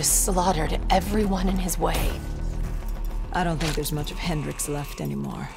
Just slaughtered everyone in his way. I don't think there's much of Hendricks left anymore.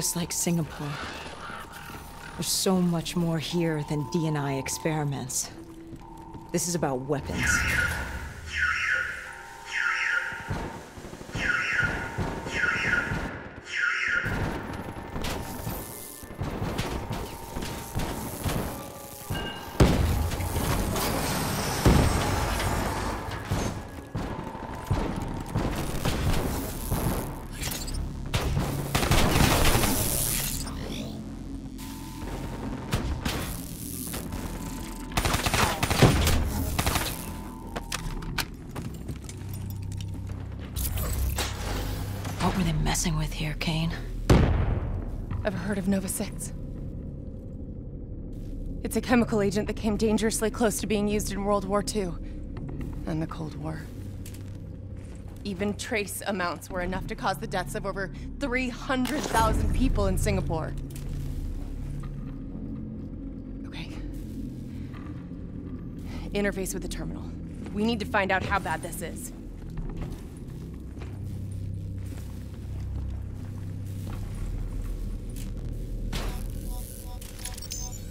Just like Singapore. There's so much more here than DNI experiments. This is about weapons. Kane? Ever heard of Nova 6? It's a chemical agent that came dangerously close to being used in World War II and the Cold War. Even trace amounts were enough to cause the deaths of over 300,000 people in Singapore. Okay. Interface with the terminal. We need to find out how bad this is.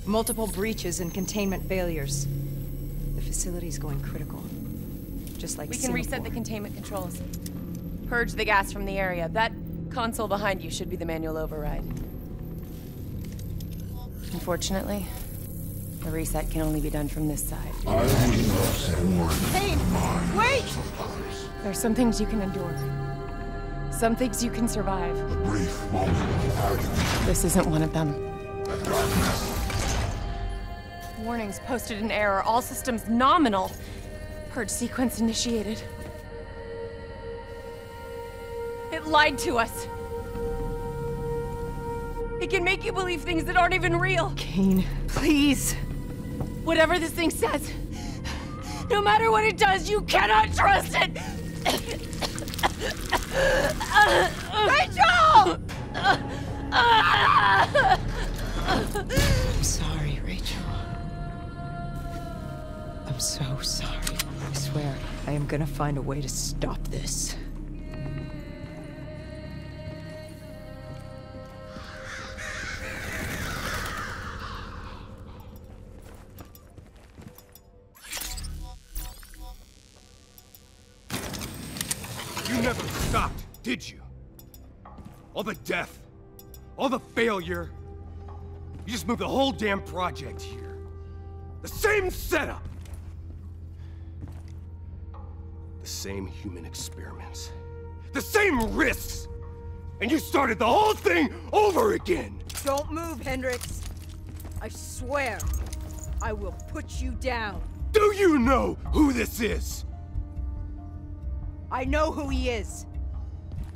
Multiple breaches and containment failures. The facility's going critical. Just like We can reset the containment controls. Purge the gas from the area. That console behind you should be the manual override. Unfortunately, the reset can only be done from this side. I would not Hey, wait! There's some things you can endure. Some things you can survive. a brief moment of agony This isn't one of them. Warnings posted in error. All systems nominal. Purge sequence initiated. It lied to us. It can make you believe things that aren't even real. Kane, please. Whatever this thing says, no matter what it does, you cannot trust it! Rachel! I'm sorry, I'm so sorry. I swear, I am gonna find a way to stop this. You never stopped, did you? All the death, all the failure. You just moved the whole damn project here. The same setup. Same human experiments. The same risks. And you started the whole thing over again. Don't move, Hendricks. I swear, I will put you down. Do you know who this is? I know who he is.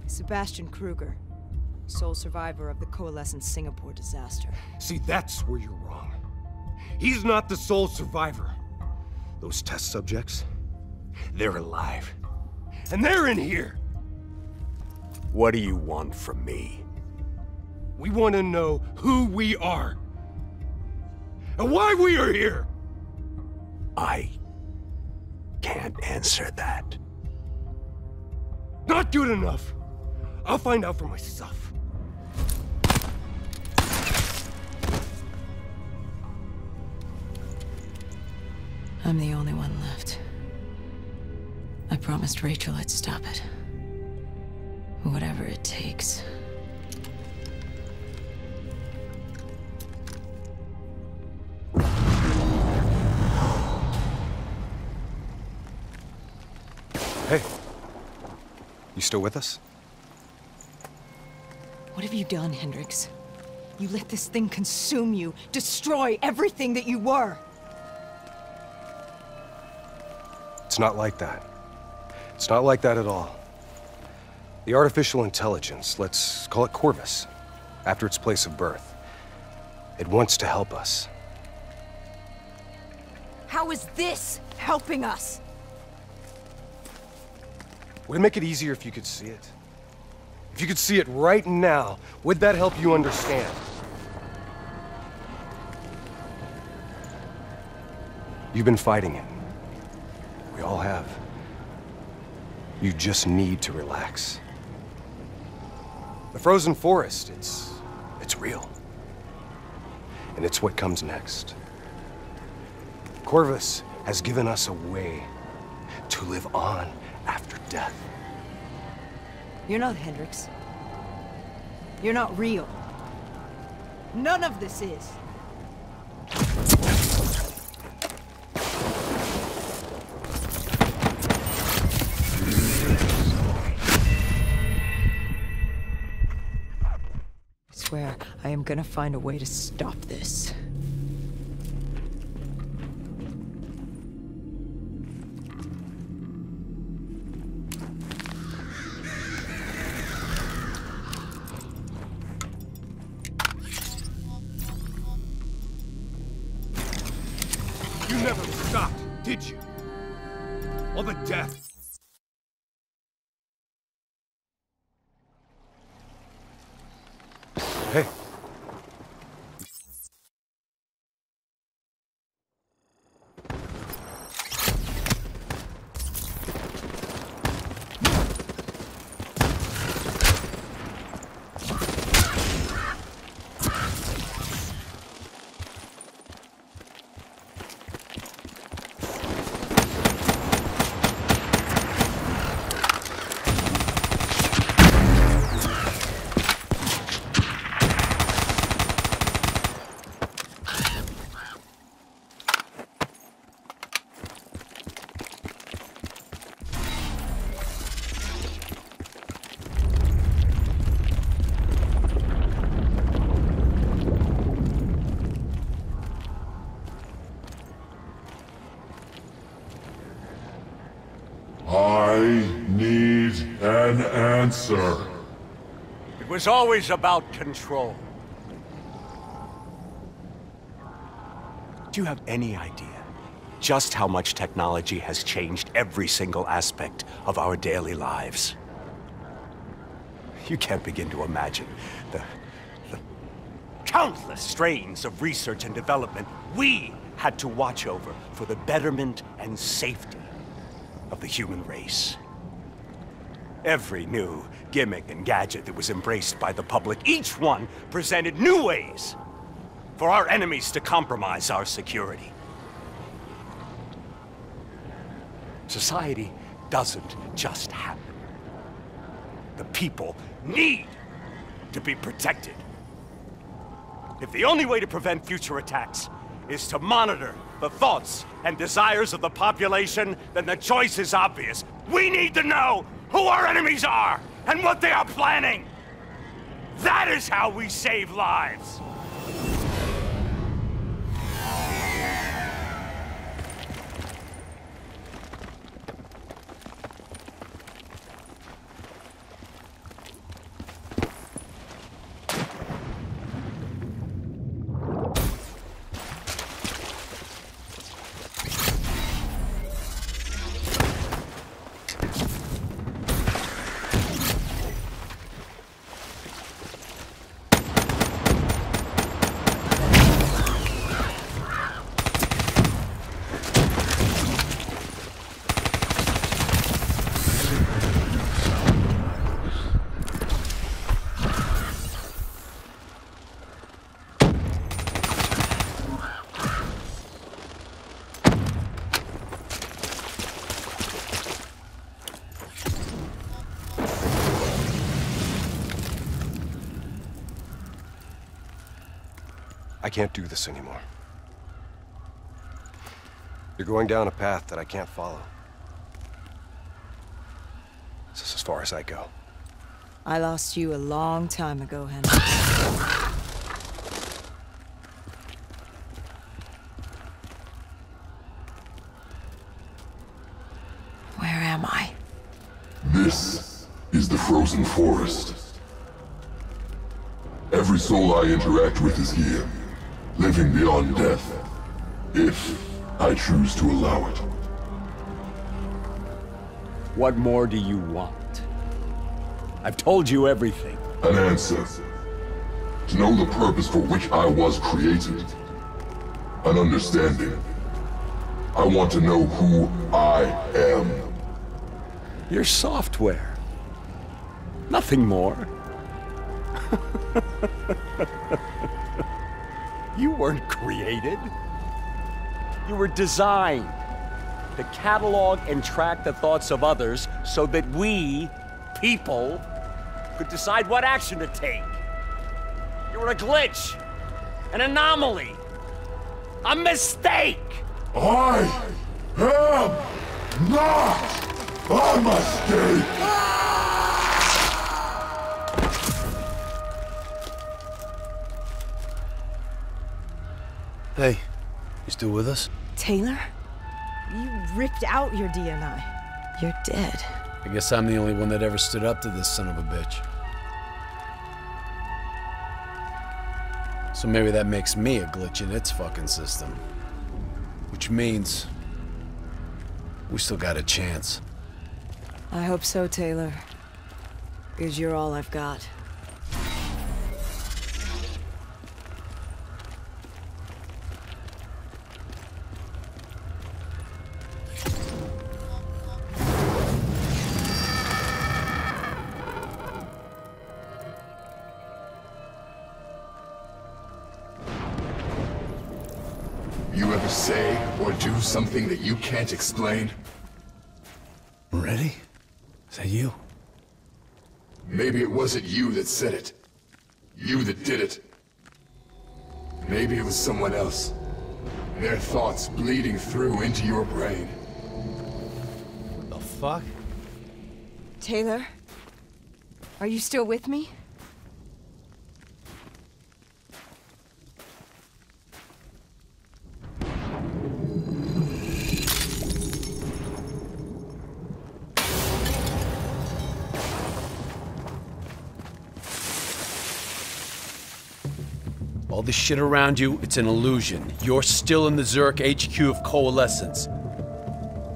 Sebastian Krueger, sole survivor of the Coalescence Singapore disaster. See, that's where you're wrong. He's not the sole survivor. Those test subjects, they're alive. And they're in here. What do you want from me? We want to know who we are. And why we are here. I can't answer that. Not good enough. I'll find out for myself. I'm the only one left. I promised Rachel I'd stop it. Whatever it takes. Hey. You still with us? What have you done, Hendricks? You let this thing consume you, destroy everything that you were. It's not like that. It's not like that at all. The artificial intelligence, let's call it Corvus, after its place of birth. It wants to help us. How is this helping us? Would it make it easier if you could see it? If you could see it right now, would that help you understand? You've been fighting it. We all have. You just need to relax. The frozen forest, it's... it's real. And it's what comes next. Corvus has given us a way to live on after death. You're not Hendricks. You're not real. None of this is. I swear, I am gonna find a way to stop this. I need an answer. It was always about control. Do you have any idea just how much technology has changed every single aspect of our daily lives? You can't begin to imagine the, the countless strains of research and development we had to watch over for the betterment and safety of the human race. Every new gimmick and gadget that was embraced by the public, each one presented new ways for our enemies to compromise our security. Society doesn't just happen. The people need to be protected. If the only way to prevent future attacks is to monitor the thoughts and desires of the population, then the choice is obvious. We need to know who our enemies are and what they are planning. That is how we save lives. I can't do this anymore. You're going down a path that I can't follow. This is as far as I go. I lost you a long time ago, Henry. Where am I? This is the frozen forest. Every soul I interact with is here, living beyond death, if I choose to allow it. What more do you want? I've told you everything. An answer. To know the purpose for which I was created. An understanding. I want to know who I am. Your software. Nothing more. you weren't created. You were designed to catalog and track the thoughts of others so that we, people, could decide what action to take. You were a glitch, an anomaly, a mistake. I am not a mistake! Hey, you still with us? Taylor? You ripped out your DNI. You're dead. I guess I'm the only one that ever stood up to this son of a bitch. So maybe that makes me a glitch in its fucking system. Which means we still got a chance. I hope so, Taylor. Because you're all I've got. Something that you can't explain? Ready? Is that you? Maybe it wasn't you that said it. You that did it. Maybe it was someone else. Their thoughts bleeding through into your brain. The fuck? Taylor? Are you still with me? All this shit around you, it's an illusion. You're still in the Zurich HQ of Coalescence.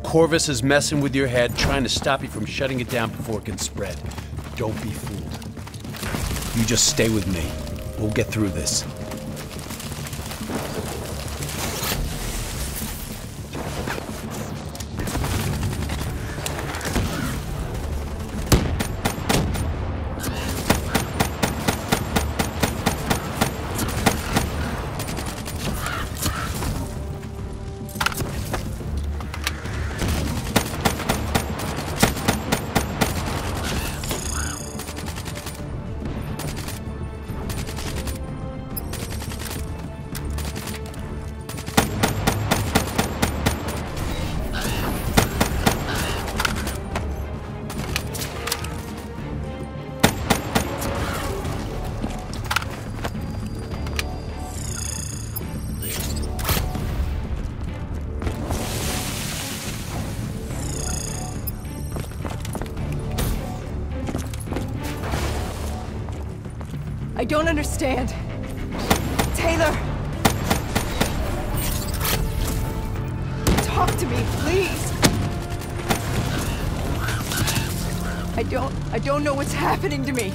Corvus is messing with your head, trying to stop you from shutting it down before it can spread. Don't be fooled. You just stay with me. We'll get through this. I don't understand. Taylor! Talk to me, please! I don't... I don't know what's happening to me.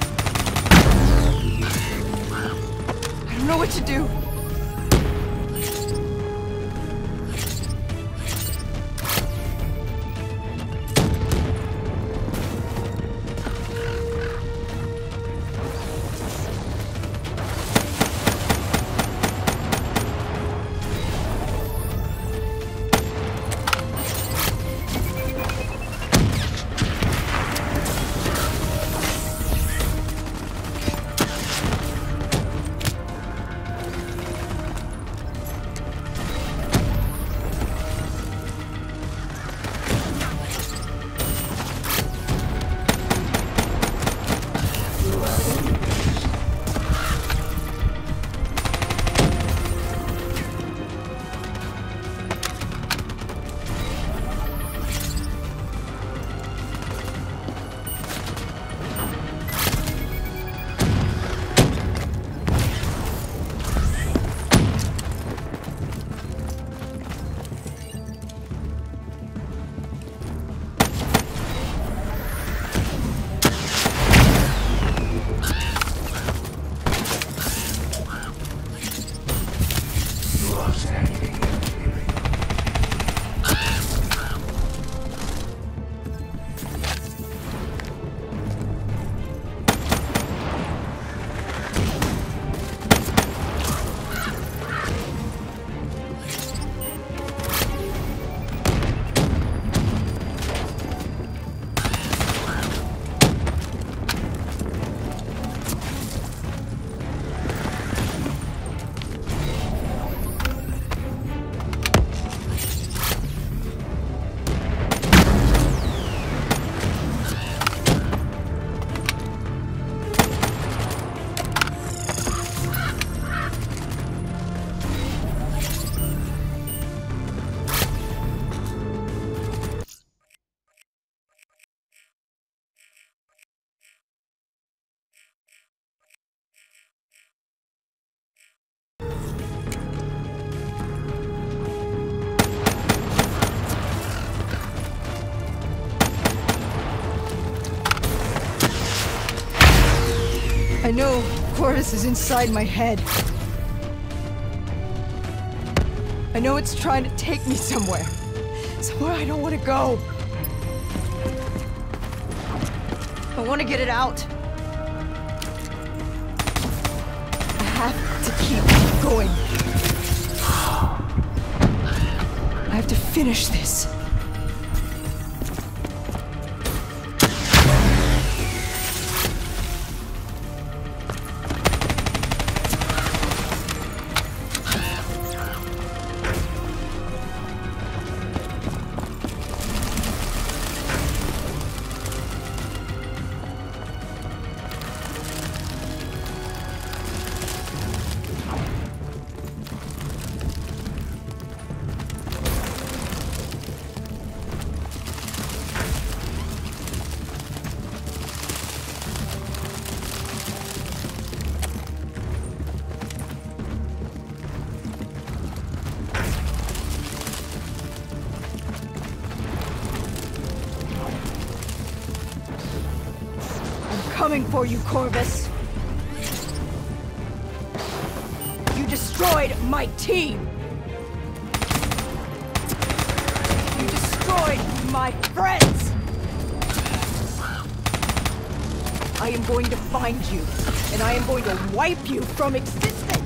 I don't know what to do. Corvus is inside my head. I know it's trying to take me somewhere. Somewhere I don't want to go. I want to get it out. I have to keep going. I have to finish this. Coming for you, Corvus. You destroyed my team. You destroyed my friends. I am going to find you, and I am going to wipe you from existence.